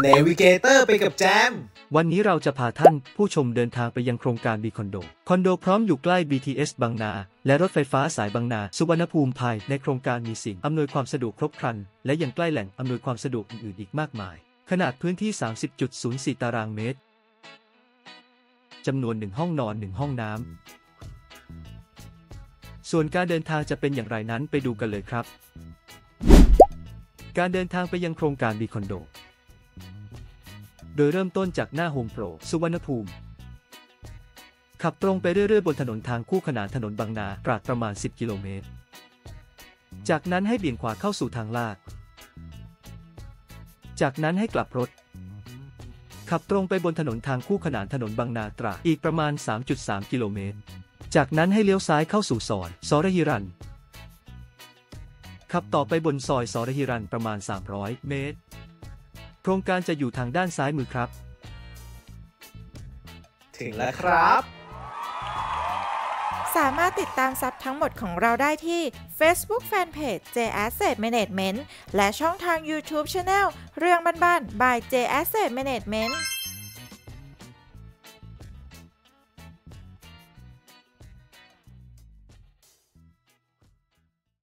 เนวิเกเตอร์ไปกับแจม วันนี้เราจะพาท่านผู้ชมเดินทางไปยังโครงการบีคอนโด คอนโดพร้อมอยู่ใกล้ BTS บางนา และรถไฟฟ้าสายบางนา สุวรรณภูมิภายในโครงการมีสิ่งอำนวยความสะดวกครบครัน และยังใกล้แหล่งอำนวยความสะดวกอื่นๆอีกมากมาย ขนาดพื้นที่ 30.04 ตารางเมตรจำนวน1ห้องนอน1ห้องน้ำ ส่วนการเดินทางจะเป็นอย่างไรนั้นไปดูกันเลยครับ การเดินทางไปยังโครงการบีคอนโด โดยเริ่มต้นจากหน้าโฮมโปร สุวรรณภูมิ ขับตรงไปเรื่อยๆ บนถนนทางคู่ขนานถนนบางนาตราดประมาณ 10 กิโลเมตร จากนั้นให้เบี่ยงขวาเข้าสู่ทางลาด จากนั้นให้กลับรถ ขับตรงไปบนถนนทางคู่ขนานถนนบางนาตราอีกประมาณ 3.3 กิโลเมตร จากนั้นให้เลี้ยวซ้ายเข้าสู่ซอยสรหิรันขับต่อไปบนซอยสรหิรันประมาณ 300 เมตร โครงการจะอยู่ทางด้านซ้ายมือครับ ถึงแล้วครับ สามารถติดตามซับทั้งหมดของเราได้ที่ Facebook Fanpage J Asset Management และช่องทาง YouTube Channel เรื่องบ้านๆ by J Asset Management